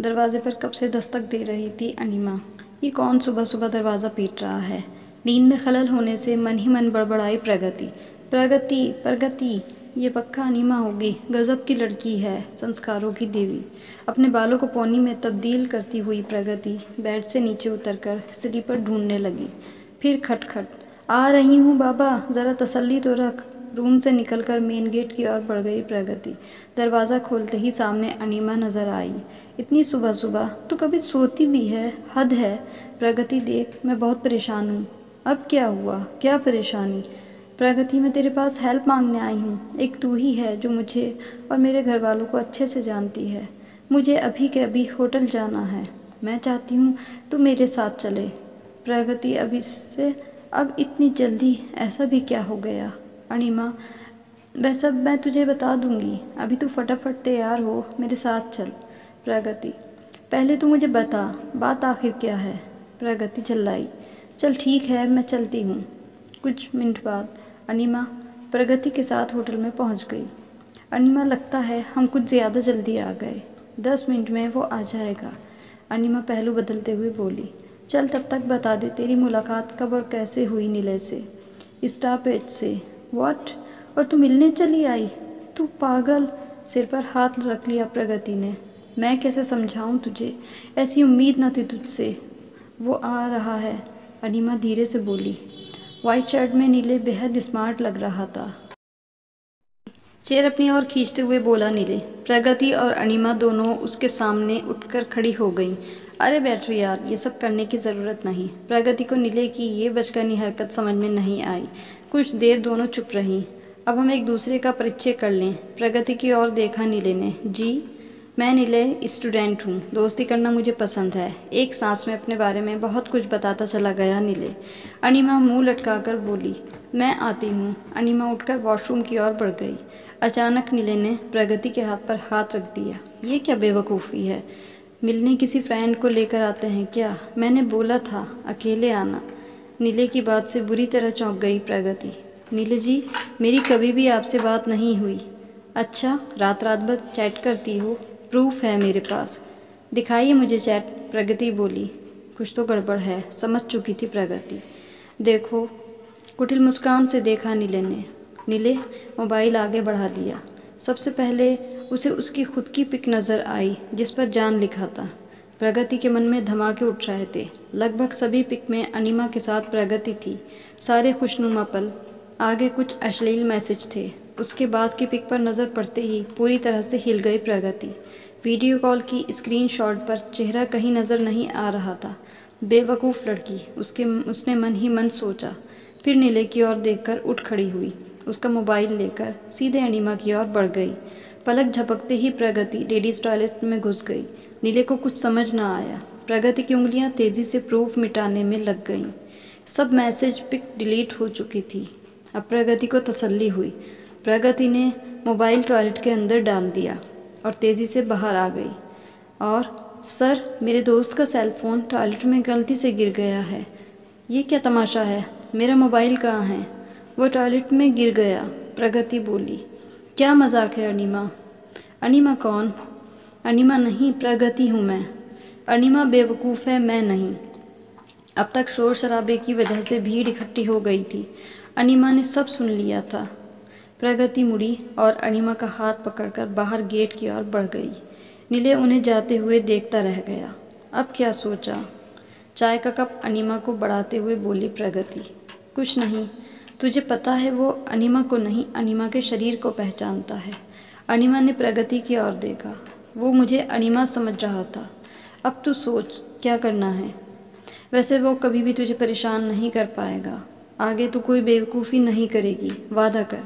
दरवाजे पर कब से दस्तक दे रही थी अनिमा। ये कौन सुबह सुबह दरवाज़ा पीट रहा है? नींद में खलल होने से मन ही मन बड़बड़ाई प्रगति। प्रगति प्रगति, ये पक्का अनिमा होगी, गज़ब की लड़की है, संस्कारों की देवी। अपने बालों को पौनी में तब्दील करती हुई प्रगति बेड से नीचे उतरकर स्लीपर ढूँढने लगी। फिर खटखट, आ रही हूँ बाबा, ज़रा तसल्ली तो रख। रूम से निकलकर मेन गेट की ओर बढ़ गई प्रगति। दरवाज़ा खोलते ही सामने अनिमा नज़र आई। इतनी सुबह सुबह तो कभी सोती भी है, हद है। प्रगति देख, मैं बहुत परेशान हूँ। अब क्या हुआ? क्या परेशानी? प्रगति, मैं तेरे पास हेल्प मांगने आई हूँ। एक तू ही है जो मुझे और मेरे घर वालों को अच्छे से जानती है। मुझे अभी के अभी होटल जाना है। मैं चाहती हूँ तू मेरे साथ चले। प्रगति अभी से अब इतनी जल्दी ऐसा भी क्या हो गया? अनिमा, वह सब मैं तुझे बता दूँगी। अभी तू फटाफट तैयार हो, मेरे साथ चल। प्रगति, पहले तू मुझे बता, बात आखिर क्या है? प्रगति चिल्लाई, चल ठीक है, मैं चलती हूँ। कुछ मिनट बाद, अनिमा प्रगति के साथ होटल में पहुँच गई। अनिमा, लगता है हम कुछ ज़्यादा जल्दी आ गए। दस मिनट में वो आ जाएगा। अनिमा पहलू बदलते हुए बोली, चल तब तक बता दे तेरी मुलाकात कब और कैसे हुई नीले से? स्टापेज से। व्हाट और तू मिलने चली आई? तू पागल। सिर पर हाथ रख लिया प्रगति ने। मैं कैसे समझाऊं तुझे? ऐसी उम्मीद न थी तुझसे। वो आ रहा है, अनिमा धीरे से बोली। वाइट शर्ट में नीले बेहद स्मार्ट लग रहा था। चेयर अपनी ओर खींचते हुए बोला नीले। प्रगति और अनिमा दोनों उसके सामने उठकर खड़ी हो गईं। अरे बैठो यार, ये सब करने की ज़रूरत नहीं। प्रगति को नीले की ये बचकानी हरकत समझ में नहीं आई। कुछ देर दोनों चुप रहीं। अब हम एक दूसरे का परिचय कर लें। प्रगति की ओर देखा नीले ने। जी, मैं नीले स्टूडेंट हूँ। दोस्ती करना मुझे पसंद है। एक सांस में अपने बारे में बहुत कुछ बताता चला गया नीले। अनिमा मुँह लटकाकर बोली, मैं आती हूँ। अनिमा उठकर वॉशरूम की ओर बढ़ गई। अचानक नीले ने प्रगति के हाथ पर हाथ रख दिया। ये क्या बेवकूफ़ी है? मिलने किसी फ्रेंड को लेकर आते हैं क्या? मैंने बोला था, अकेले आना। नीले की बात से बुरी तरह चौंक गई प्रगति। नीले जी, मेरी कभी भी आपसे बात नहीं हुई। अच्छा रात रात भर चैट करती हो, प्रूफ है मेरे पास। दिखाइए मुझे चैट, प्रगति बोली। कुछ तो गड़बड़ है, समझ चुकी थी प्रगति। देखो, कुटिल मुस्कान से देखा नीले ने। नीले, मोबाइल आगे बढ़ा दिया। सबसे पहले उसे उसकी खुद की पिक नज़र आई, जिस पर जान लिखा था। प्रगति के मन में धमाके उठ रहे थे। लगभग सभी पिक में अनिमा के साथ प्रगति थी। सारे खुशनुमा पल। आगे कुछ अश्लील मैसेज थे। उसके बाद की पिक पर नज़र पड़ते ही पूरी तरह से हिल गई प्रगति। वीडियो कॉल की स्क्रीनशॉट पर चेहरा कहीं नज़र नहीं आ रहा था। बेवकूफ़ लड़की। उसके, उसने मन ही मन सोचा। फिर नीले की ओर देखकर उठ खड़ी हुई। उसका मोबाइल लेकर सीधे अनिमा की ओर बढ़ गई। पलक झपकते ही प्रगति लेडीज़ टॉयलेट में घुस गई। नीले को कुछ समझ ना आया। प्रगति की उंगलियाँ तेज़ी से प्रूफ मिटाने में लग गईं। सब मैसेज पिक डिलीट हो चुकी थी। अब प्रगति को तसल्ली हुई। प्रगति ने मोबाइल टॉयलेट के अंदर डाल दिया और तेज़ी से बाहर आ गई। और, सर, मेरे दोस्त का सेल फ़ोन टॉयलेट में गलती से गिर गया है। ये क्या तमाशा है? मेरा मोबाइल कहाँ है? वो टॉयलेट में गिर गया। प्रगति बोली, क्या मज़ाक है अनिमा? अनिमा कौन? अनिमा नहीं, प्रगति हूँ मैं। अनिमा बेवकूफ़ है, मैं नहीं। अब तक शोर शराबे की वजह से भीड़ इकट्ठी हो गई थी। अनिमा ने सब सुन लिया था। प्रगति मुड़ी और अनिमा का हाथ पकड़कर बाहर गेट की ओर बढ़ गई। नीले उन्हें जाते हुए देखता रह गया। अब क्या सोचा? चाय का कप अनिमा को बढ़ाते हुए बोली, प्रगति, कुछ नहीं। तुझे पता है, वो अनिमा को नहीं, अनिमा के शरीर को पहचानता है। अनिमा ने प्रगति की ओर देखा। वो मुझे अनिमा समझ रहा था। अब तू सोच, क्या करना है? वैसे वो कभी भी तुझे परेशान नहीं कर पाएगा। आगे तो कोई बेवकूफ़ी नहीं करेगी। वादा कर।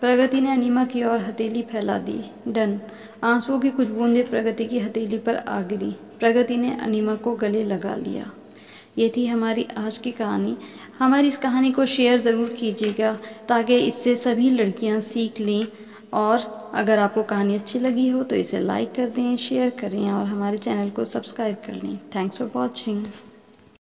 प्रगति ने अनिमा की ओर हथेली फैला दी। डन। आंसुओं की कुछ बूंदें प्रगति की हथेली पर आ गिरी। प्रगति ने अनिमा को गले लगा लिया। ये थी हमारी आज की कहानी। हमारी इस कहानी को शेयर ज़रूर कीजिएगा ताकि इससे सभी लड़कियाँ सीख लें और अगर आपको कहानी अच्छी लगी हो तो इसे लाइक कर दें, शेयर करें और हमारे चैनल को सब्सक्राइब कर लें। Thanks for watching.